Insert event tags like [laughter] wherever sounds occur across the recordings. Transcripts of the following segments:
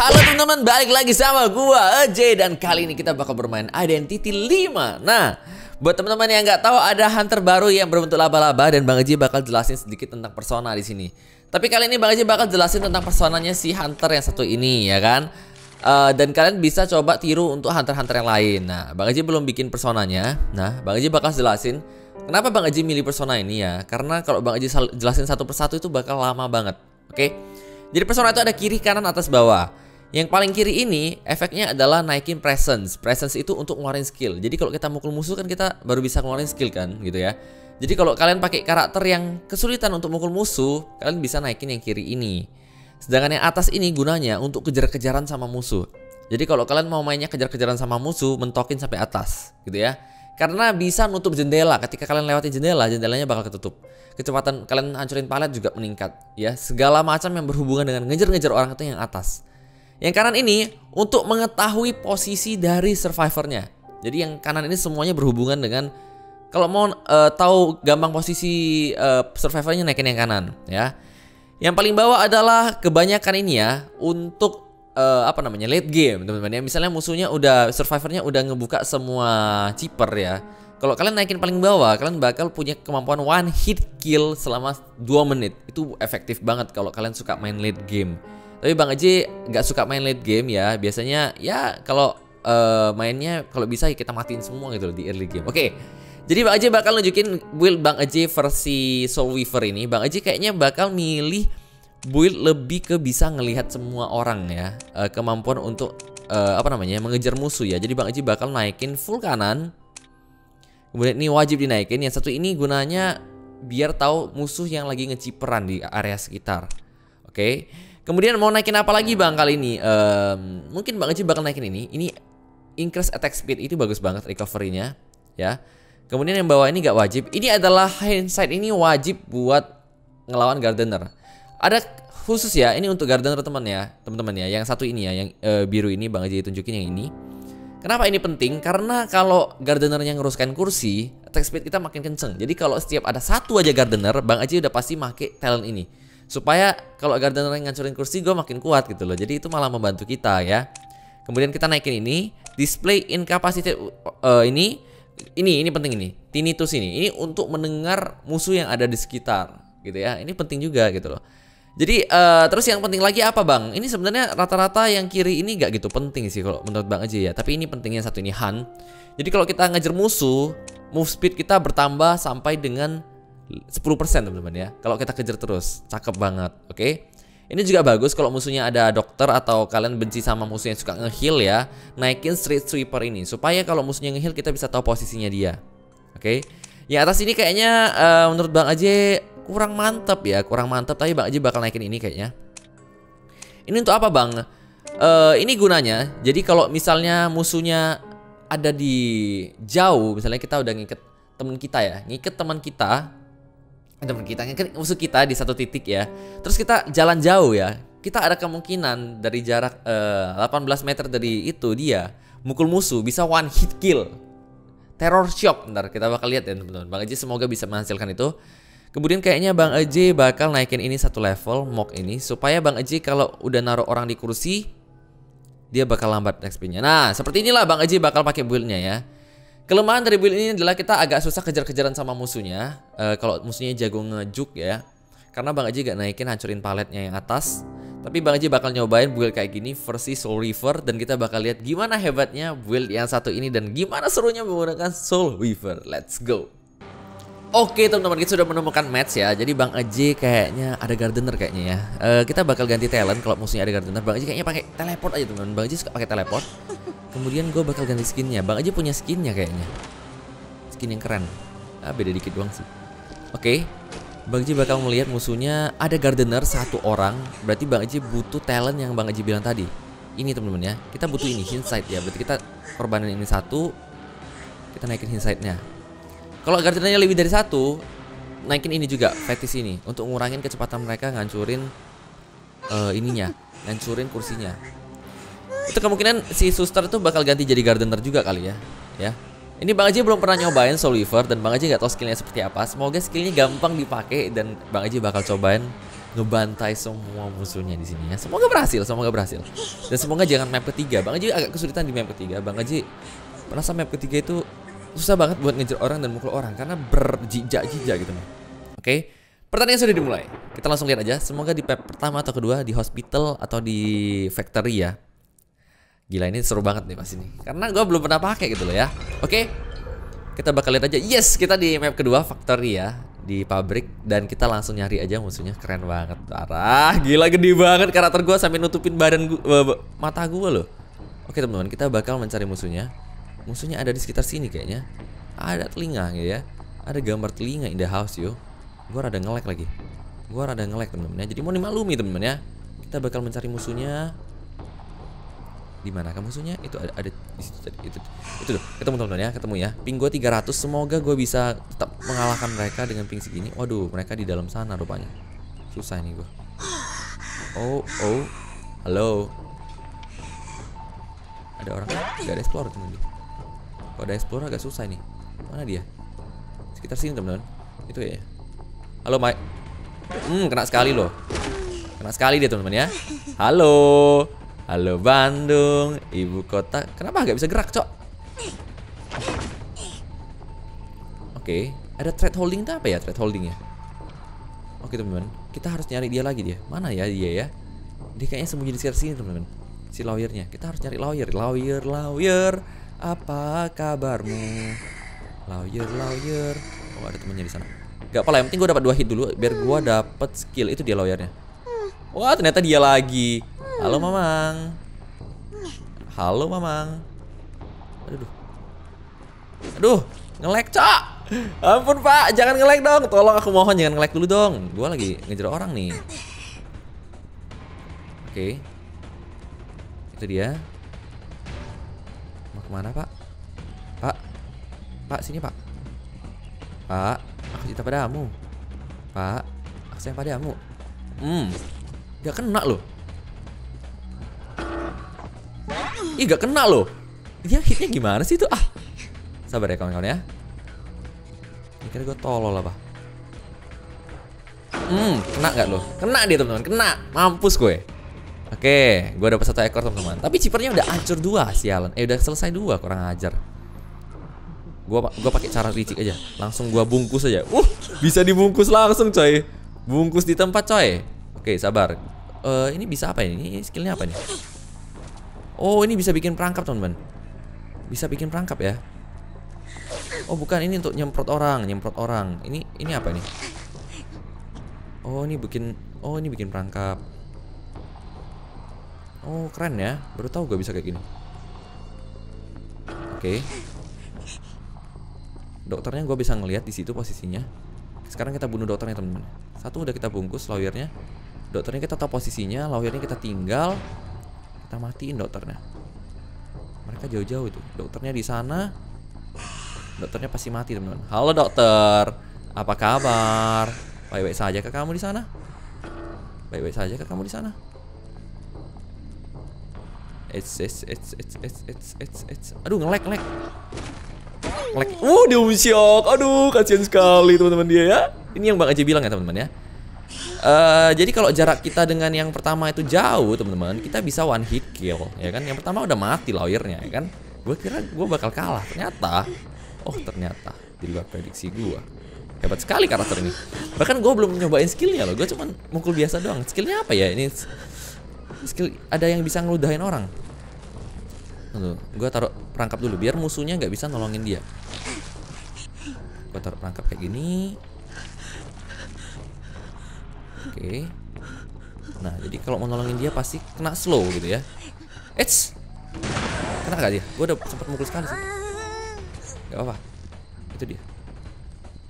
Halo teman-teman, balik lagi sama gua Ej dan kali ini kita bakal bermain Identity 5. Nah, buat teman-teman yang nggak tahu ada hunter baru yang berbentuk laba-laba dan Bang Eji bakal jelasin sedikit tentang persona di sini. Tapi kali ini Bang Eji bakal jelasin tentang personanya si hunter yang satu ini ya kan. Uh, dan kalian bisa coba tiru untuk hunter-hunter yang lain. Nah, Bang Eji belum bikin personanya. Nah, Bang Eji bakal jelasin kenapa Bang Eji milih persona ini ya. Karena kalau Bang Eji jelasin satu persatu itu bakal lama banget. Oke. Okay? Jadi persona itu ada kiri, kanan, atas, bawah. Yang paling kiri ini efeknya adalah naikin presence. Presence itu untuk ngeluarin skill. Jadi kalau kita mukul musuh kan kita baru bisa ngeluarin skill kan gitu ya. Jadi kalau kalian pakai karakter yang kesulitan untuk mukul musuh, kalian bisa naikin yang kiri ini. Sedangkan yang atas ini gunanya untuk kejar-kejaran sama musuh. Jadi kalau kalian mau mainnya kejar-kejaran sama musuh, mentokin sampai atas gitu ya. Karena bisa nutup jendela. Ketika kalian lewatin jendela, jendelanya bakal ketutup. Kecepatan kalian hancurin palet juga meningkat ya. Segala macam yang berhubungan dengan ngejar-ngejar orang itu yang atas. Yang kanan ini untuk mengetahui posisi dari survivornya. Jadi yang kanan ini semuanya berhubungan dengan kalau mau uh, tahu gampang posisi uh, survivornya naikin yang kanan ya. Yang paling bawah adalah kebanyakan ini ya untuk uh, apa namanya late game teman-teman ya. Misalnya musuhnya udah survivornya udah ngebuka semua chipper ya. Kalau kalian naikin paling bawah, kalian bakal punya kemampuan one hit kill selama 2 menit. Itu efektif banget kalau kalian suka main late game. Tapi Bang Aji nggak suka main late game ya. Biasanya ya kalau uh, mainnya kalau bisa ya kita matiin semua gitu loh di early game. Oke. Okay. Jadi Bang Aji bakal nunjukin build Bang Aji versi Soul Weaver ini. Bang Aji kayaknya bakal milih build lebih ke bisa ngelihat semua orang ya. Uh, kemampuan untuk uh, apa namanya? mengejar musuh ya. Jadi Bang Aji bakal naikin full kanan. Kemudian ini wajib dinaikin. Yang satu ini gunanya biar tahu musuh yang lagi ngeciperan di area sekitar. Oke. Okay. Kemudian mau naikin apa lagi bang kali ini? Um, mungkin bang Aji bakal naikin ini. Ini increase attack speed itu bagus banget recovery-nya, ya. Kemudian yang bawah ini nggak wajib. Ini adalah hindsight ini wajib buat ngelawan gardener. Ada khusus ya, ini untuk gardener teman ya, teman-teman ya. Yang satu ini ya, yang uh, biru ini bang Aji tunjukin yang ini. Kenapa ini penting? Karena kalau gardenernya ngeruskan kursi, attack speed kita makin kenceng. Jadi kalau setiap ada satu aja gardener, bang Aji udah pasti make talent ini supaya kalau gardener yang ngancurin kursi gue makin kuat gitu loh jadi itu malah membantu kita ya kemudian kita naikin ini display incapacity uh, ini ini ini penting ini tinnitus ini ini untuk mendengar musuh yang ada di sekitar gitu ya ini penting juga gitu loh jadi uh, terus yang penting lagi apa bang? Ini sebenarnya rata-rata yang kiri ini gak gitu penting sih kalau menurut bang aja ya. Tapi ini pentingnya satu ini Han. Jadi kalau kita ngejar musuh, move speed kita bertambah sampai dengan 10% teman-teman ya. Kalau kita kejar terus, cakep banget, oke? Okay? Ini juga bagus kalau musuhnya ada dokter atau kalian benci sama musuh yang suka ngeheal ya. Naikin street sweeper ini supaya kalau musuhnya ngeheal kita bisa tahu posisinya dia. Oke. Okay? Yang atas ini kayaknya uh, menurut Bang Aje kurang mantep ya, kurang mantep tapi Bang Aje bakal naikin ini kayaknya. Ini untuk apa, Bang? Uh, ini gunanya. Jadi kalau misalnya musuhnya ada di jauh, misalnya kita udah ngiket teman kita ya, ngiket teman kita teman kita. Kan musuh kita di satu titik ya. Terus kita jalan jauh ya. Kita ada kemungkinan dari jarak uh, eh, 18 meter dari itu dia mukul musuh bisa one hit kill. Terror shock. Ntar kita bakal lihat ya teman-teman. Bang Eji semoga bisa menghasilkan itu. Kemudian kayaknya Bang Eji bakal naikin ini satu level mock ini supaya Bang Eji kalau udah naruh orang di kursi dia bakal lambat XP-nya nah seperti inilah Bang Eji bakal pakai build-nya ya Kelemahan dari build ini adalah kita agak susah kejar-kejaran sama musuhnya. Uh, kalau musuhnya jago ngejuk ya. Karena Bang Aji gak naikin hancurin paletnya yang atas. Tapi Bang Aji bakal nyobain build kayak gini versi Soul Weaver dan kita bakal lihat gimana hebatnya build yang satu ini dan gimana serunya menggunakan Soul Weaver. Let's go. Oke teman-teman kita sudah menemukan match ya Jadi Bang Aji kayaknya ada gardener kayaknya ya uh, Kita bakal ganti talent kalau musuhnya ada gardener Bang Aji kayaknya pakai teleport aja teman-teman Bang Aji suka pakai teleport Kemudian gue bakal ganti skinnya. Bang aja punya skinnya kayaknya. Skin yang keren. Ah, beda dikit doang sih. Oke. Okay. Bang Ji bakal melihat musuhnya ada gardener satu orang. Berarti Bang Ji butuh talent yang Bang Ji bilang tadi. Ini teman-teman ya. Kita butuh ini insight ya. Berarti kita korbanin ini satu. Kita naikin insightnya. Kalau gardenernya lebih dari satu, naikin ini juga fetis ini untuk ngurangin kecepatan mereka ngancurin uh, ininya, ngancurin kursinya itu kemungkinan si suster itu bakal ganti jadi gardener juga kali ya ya ini Bang Aji belum pernah nyobain Soul Weaver dan Bang Aji nggak tahu skillnya seperti apa. Semoga skillnya gampang dipakai dan Bang Aji bakal cobain ngebantai semua musuhnya di sini ya. Semoga berhasil, semoga berhasil. Dan semoga jangan map ketiga. Bang Aji agak kesulitan di map ketiga. Bang Aji merasa map ketiga itu susah banget buat ngejar orang dan mukul orang karena berjijak-jijak gitu. Oke. Pertandingan sudah dimulai. Kita langsung lihat aja. Semoga di map pertama atau kedua di hospital atau di factory ya. Gila ini seru banget nih pas ini. Karena gue belum pernah pakai gitu loh ya. Oke. Kita bakal lihat aja. Yes, kita di map kedua factory ya di pabrik. Dan kita langsung nyari aja musuhnya. Keren banget parah. Gila gede banget karakter gue sampai nutupin badan gua, mata gue loh. Oke teman-teman kita bakal mencari musuhnya. Musuhnya ada di sekitar sini kayaknya. Ada telinga gitu ya. Ada gambar telinga in the house yo. Gue rada ngelek lagi. Gue rada ngelek teman-teman ya. Jadi mau dimaklumi teman-teman ya. Kita bakal mencari musuhnya di mana? Kamu musuhnya itu ada, ada di situ tadi itu itu tuh. Ketemu teman-teman ya ketemu ya. Ping gue 300 semoga gue bisa tetap mengalahkan mereka dengan ping segini. Waduh mereka di dalam sana rupanya. Susah ini gue oh oh. Halo. Ada orang gak ada explore teman kalau ada explore agak susah ini. Mana dia? Sekitar sini teman-teman. Itu ya halo Mike. Hmm kena sekali loh. Kena sekali dia teman-teman ya. Halo Halo Bandung, ibu kota. Kenapa nggak bisa gerak, cok? Oke, ada thread holding itu apa ya thread holding ya? Oke teman-teman, kita harus nyari dia lagi dia. Mana ya dia ya? Dia kayaknya sembunyi di sekitar sini teman-teman. Si lawyernya. Kita harus cari lawyer, lawyer, lawyer. Apa kabarmu? Lawyer, lawyer. Oh ada temannya di sana. Gak apa-apa, yang penting gue dapat dua hit dulu biar gue dapat skill itu dia lawyernya. Wah ternyata dia lagi. Halo Mamang. Halo Mamang. Aduh. Aduh, ngelek, Cak. Ampun, Pak. Jangan ngelek dong. Tolong aku mohon jangan ngelek dulu dong. Gua lagi ngejar orang nih. Oke. Itu dia. Mau ke mana, Pak? Pak. Pak, sini, Pak. Pak, aku cinta padamu. Pak, aku sayang padamu. Hmm. Gak kena loh. Ih gak kena loh. Dia hitnya gimana sih itu? Ah. Sabar ya kawan-kawan ya. Kira gue tolol apa? Hmm kena gak loh Kena dia teman-teman Kena. Mampus gue. Oke Gue dapet satu ekor teman-teman. Tapi chippernya udah hancur dua sialan Eh udah selesai dua kurang ajar. Gue gua pakai cara licik aja. Langsung gue bungkus aja. Uh bisa dibungkus langsung coy. Bungkus di tempat coy. Oke sabar. Uh, Ini bisa apa? Ini? Skillnya apa nih? Oh ini bisa bikin perangkap teman-teman. Bisa bikin perangkap ya. Oh bukan ini untuk nyemprot orang Nyemprot orang. Ini ini apa ini? Oh ini bikin Oh ini bikin perangkap. Oh keren ya. Baru tahu gak bisa kayak gini. Oke. Okay. Dokternya gue bisa ngelihat di situ posisinya. Sekarang kita bunuh dokternya teman-teman. Satu udah kita bungkus lawyernya. Dokternya kita tahu posisinya Lawyernya kita tinggal kita matiin dokternya mereka jauh-jauh itu dokternya di sana dokternya pasti mati teman-teman halo dokter apa kabar baik-baik saja ke kamu di sana baik-baik saja ke kamu di sana It's, it's, it's, it's, it's, it's, it's, it's. Aduh, ngelek, ngelek. Ngelek. Uh, dia shock. Aduh, kasihan sekali teman-teman dia ya. Ini yang Bang Aji bilang ya, teman-teman ya. Uh, jadi kalau jarak kita dengan yang pertama itu jauh teman-teman kita bisa one hit kill ya kan? Yang pertama udah mati lawyernya ya kan? Gue kira gue bakal kalah. Ternyata oh ternyata di luar prediksi gue hebat sekali karakter ini. Bahkan gue belum nyobain skillnya loh. Gue cuman mukul biasa doang. Skillnya apa ya? Ini skill ada yang bisa ngeludahin orang? Gue taruh perangkap dulu biar musuhnya nggak bisa nolongin dia. Gue taruh perangkap kayak gini Oke. Okay. Nah, jadi kalau mau nolongin dia pasti kena slow gitu ya. Eits. Kena gak dia? Gue udah sempat mukul sekali sih. Gak apa-apa. Itu dia.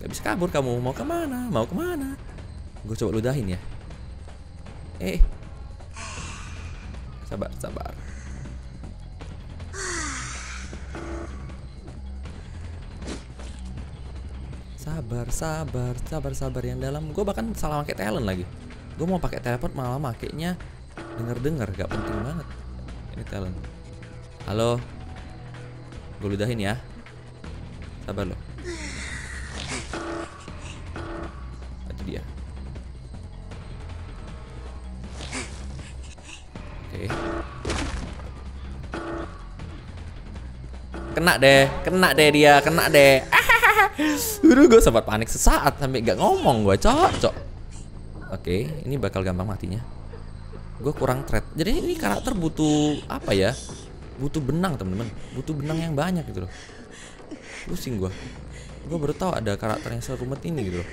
Gak bisa kabur kamu. Mau ke mana? Mau ke mana? Gue coba ludahin ya. Eh. Sabar, sabar. sabar sabar sabar sabar. Yang dalam gue bahkan salah pakai talent lagi. Gue mau pakai teleport malah makainya denger denger gak penting banget ini talent. Halo? Gue ludahin ya. Sabar lo. Aja dia. Oke. Kena deh kena deh dia kena deh. Udah gue sempat panik sesaat sampai gak ngomong gue cocok. Oke, ini bakal gampang matinya. Gue kurang thread. Jadi ini karakter butuh apa ya? Butuh benang temen-temen, butuh benang yang banyak gitu loh. Pusing gue. Gue baru tahu ada karakter yang serumit ini gitu loh.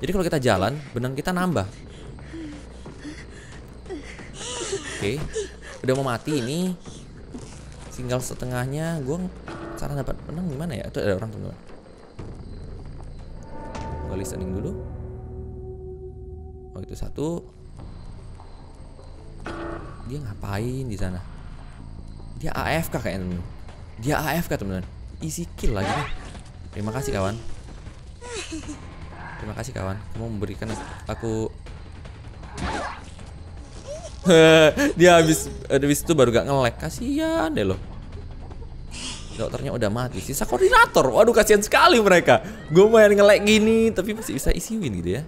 Jadi kalau kita jalan, benang kita nambah. Oke, udah mau mati ini. Tinggal setengahnya. Gue cara dapat benang gimana ya? Itu ada orang teman-teman gue listening dulu. Oh itu satu. Dia ngapain di sana? Dia AFK kayaknya temen. Dia AFK temen easy kill lagi. Nih terima kasih kawan. Terima kasih kawan. Kamu memberikan aku [laughs] dia habis habis itu baru gak ngelek kasihan deh loh dokternya udah mati. Sisa koordinator. Waduh kasihan sekali mereka. Gue main ngelek gini tapi masih bisa isi win gitu ya.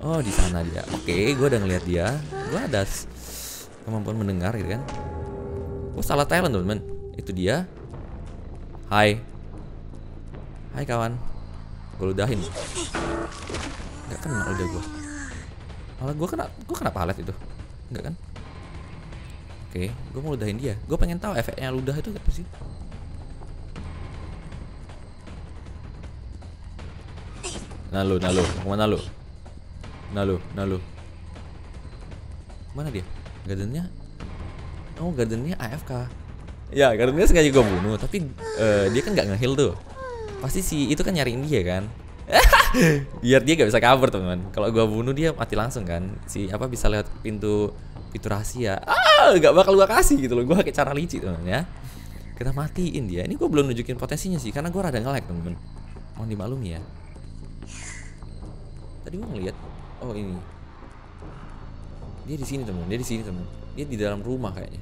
Oh di sana dia. Oke gue udah ngeliat dia. Gue ada kemampuan mendengar gitu kan. Gue salah talent teman itu dia. Hai. Hai kawan. Gue ludahin. Nggak kena udah gue malah gue kena gue kena palet itu. Enggak kan? Oke, gue mau ludahin dia. Gue pengen tahu efeknya ludah itu apa sih? Nalu, Nalu, mana lu? Nalu, Nalu. Mana dia? Gardennya? Oh, gardennya AFK. Ya, gardennya sengaja gue bunuh, tapi uh, dia kan gak ngeheal tuh. Pasti si itu kan nyariin dia kan. [laughs] Biar dia gak bisa cover teman. Kalau gue bunuh dia mati langsung kan. Si apa bisa lewat pintu pintu rahasia. Ah, gak bakal gue kasih gitu loh. Gue pakai cara licik teman ya. Kita matiin dia. Ini gue belum nunjukin potensinya sih, karena gue rada nge-lag teman. Mohon dimaklumi ya. Tadi gue ngeliat Oh ini. Dia di sini temen Dia di sini temen Dia di dalam rumah kayaknya.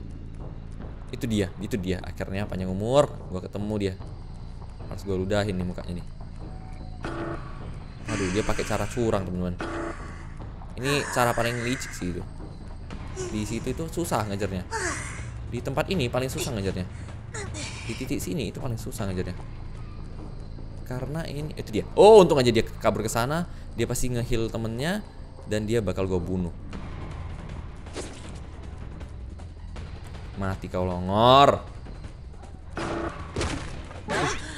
Itu dia Itu dia. Akhirnya panjang umur Gue ketemu dia. Harus gue ludahin nih mukanya nih. Aduh dia pakai cara curang teman-teman. Ini cara paling licik sih itu. Di situ itu susah ngejarnya. Di tempat ini paling susah ngejarnya. Di titik sini itu paling susah ngejarnya. Karena ini itu dia. Oh untung aja dia kabur ke sana dia pasti ngeheal temennya dan dia bakal gue bunuh. Mati kau longor.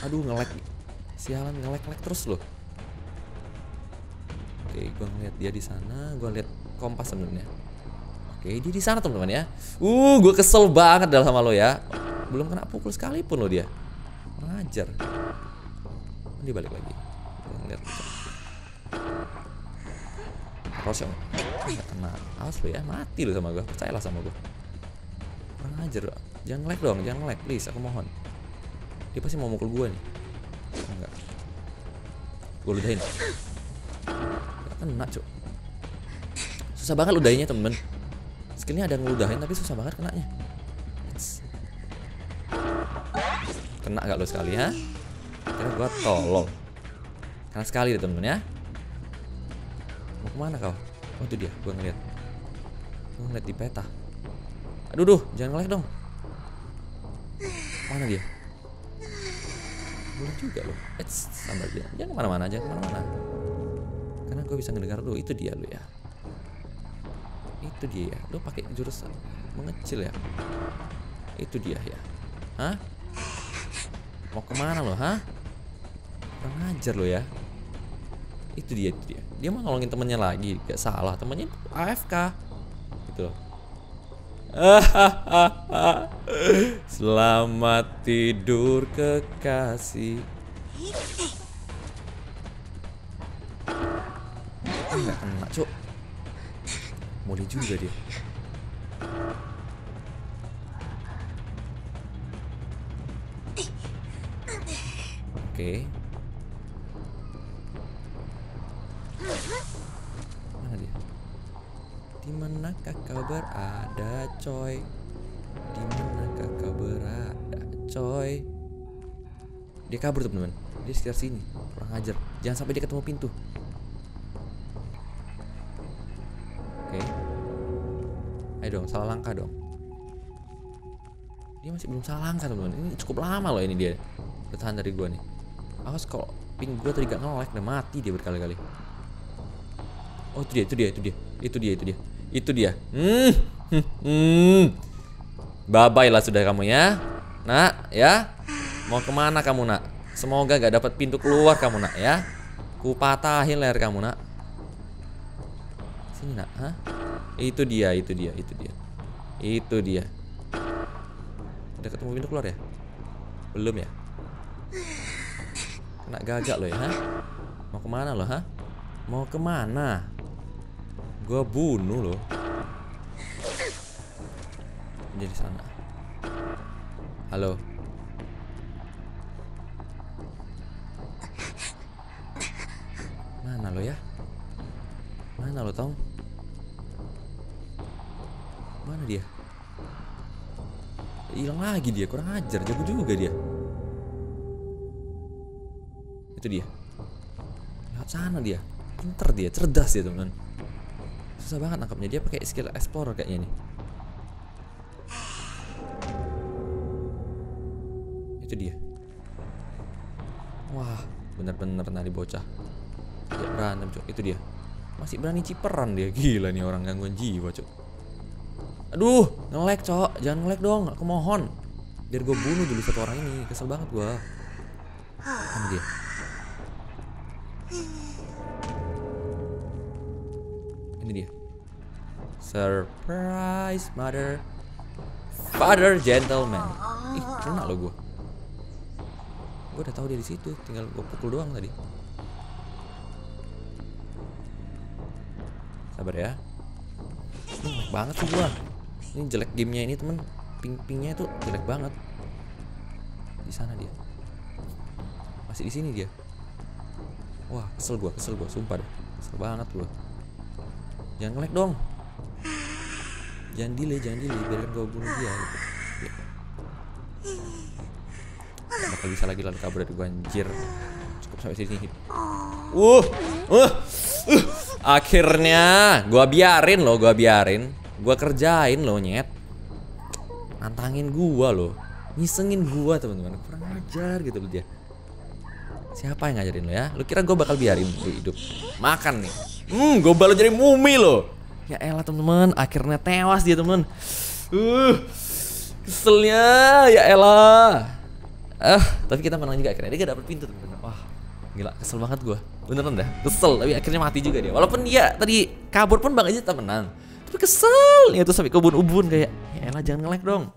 Aduh, ngelek sialan ngelek ngelek terus loh. Oke gue ngeliat dia di sana. Gue lihat kompas sebenarnya. Oke dia di sana teman-teman ya. Uh gue kesel banget dalam sama lo ya. Belum kena pukul sekalipun lo dia. Ngajar dia balik lagi. Lihat terus yang nggak kena. Awas lo ya. Mati lo sama gue percayalah sama gue kurang ajar jangan like dong. Jangan like please. Aku mohon. Dia pasti mau mukul gue nih. Enggak. Gue ludahin. Gak kena cok susah banget ludahinnya temen. Skillnya ada ngeludahin tapi susah banget kenanya. Kena gak lo sekali ha? Kira gua tolong. Karena sekali deh temen ya. Mau ke mana kau? Oh itu dia, gua ngeliat. Gua ngeliat di peta. Aduh duh, jangan ngelag dong. Mana dia? Boleh juga loh. Eits, sambar dia. Jangan ke mana-mana, jangan ke mana-mana. Karena gue bisa ngedengar lu, itu dia lu ya. Itu dia ya. Lu pakai jurus mengecil ya. Itu dia ya. Hah? Mau ke mana lo, hah? Kurang lo ya. Itu dia, itu dia. Dia mau nolongin temennya lagi, gak salah. Temennya AFK. Gitu loh. [laughs] Selamat tidur kekasih. Enggak kena, cuk. Boleh juga dia. Oke dia? Manakah kau berada, coy? Di manakah kau berada, coy? Dia kabur teman-teman. Dia sekitar sini. Kurang ajar. Jangan sampai dia ketemu pintu. Oke. Ayo dong, salah langkah dong. Dia masih belum salah langkah teman-teman. Ini cukup lama loh ini dia. Bertahan dari gua nih. Awas kalau ping gua tadi gak nge-lag udah mati dia berkali-kali. Oh itu dia, itu dia, itu dia, itu dia, itu dia, itu dia. Hmm, hmm, hmm. Bye bye lah sudah kamu ya, nak ya. Mau ke mana kamu nak? Semoga gak dapat pintu keluar kamu nak ya. Ku patahin leher kamu nak. Sini nak, hah? Itu dia, itu dia, itu dia, itu dia. Udah ketemu pintu keluar ya? Belum ya? Kena gagak lo ya, hah? Mau ke mana lo, hah? Mau ke mana? Gua bunuh lo. Jadi sana. Halo. Mana lo ya? Mana lo, Tong? Mana dia? Hilang lagi dia, kurang ajar, jago juga dia. Itu dia. Lewat sana dia. Pinter dia, cerdas dia, teman. Susah banget nangkapnya dia pakai skill explorer kayaknya nih. Itu dia. Wah, bener-bener nari bocah. Ya berantem, cok. Itu dia. Masih berani ciperan dia. Gila nih orang gangguan jiwa, cok. Aduh, nge-lag, cok. Jangan nge-lag dong, aku mohon. Biar gue bunuh dulu satu orang ini. Kesel banget gue. Mana dia? Surprise, mother. Father gentleman. Ih, kena lo gue. Gue udah tahu dia di situ, tinggal gue pukul doang tadi. Sabar ya. Jelek banget sih gua. Ini jelek gamenya ini temen. Ping-pingnya itu jelek banget. Di sana dia. Masih di sini dia. Wah, kesel gua, kesel gua, sumpah deh. Kesel banget gua. Jangan nge dong. Jangan delay, jangan delay, biarkan gua bunuh dia. Gitu. Ya. Bakal bisa lagi lalu kabur dari gua anjir. Cukup sampai sini. Uh, uh, uh. Akhirnya gua biarin loh, gua biarin. Gua kerjain loh, nyet. Nantangin gua loh. Ngisengin gua, teman-teman. Kurang ajar gitu loh dia. Siapa yang ngajarin lo ya? Lu kira gua bakal biarin lu hidup? Makan nih. Hmm, gua baru jadi mumi loh. Ya elah teman-teman, akhirnya tewas dia, teman. Uh, keselnya ya elah. Ah, tapi kita menang juga akhirnya. Dia gak dapet pintu, teman-teman. Wah, Gila, kesel banget gue Beneran dah, kesel Tapi akhirnya mati juga dia Walaupun dia tadi kabur pun Bang aja tetap menang Tapi kesel Ya tuh sampai kebun-ubun kayak Ya elah jangan nge dong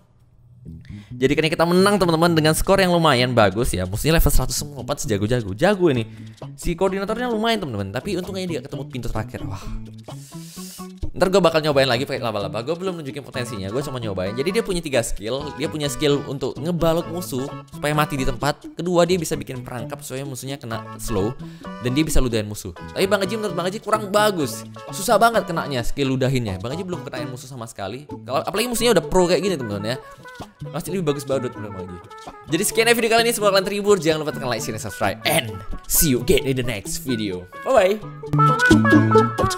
jadi kan kita menang teman-teman dengan skor yang lumayan bagus ya. Musuhnya level 100 semua, 4 sejago-jago. Jago ini. Si koordinatornya lumayan teman-teman, tapi untungnya dia ketemu pintu terakhir. Wah. Ntar gue bakal nyobain lagi pakai laba-laba. Gue belum nunjukin potensinya. Gue cuma nyobain. Jadi dia punya tiga skill. Dia punya skill untuk ngebalok musuh supaya mati di tempat. Kedua dia bisa bikin perangkap supaya musuhnya kena slow dan dia bisa ludahin musuh. Tapi Bang Haji menurut Bang Haji kurang bagus. Susah banget kenanya skill ludahinnya. Bang Haji belum kenain musuh sama sekali. Kalau apalagi musuhnya udah pro kayak gini teman-teman ya. Pasti lebih bagus banget menurut Bang Haji. Jadi sekian video kali ini semoga kalian terhibur. Jangan lupa tekan like, share, dan subscribe. And see you again in the next video. Bye bye.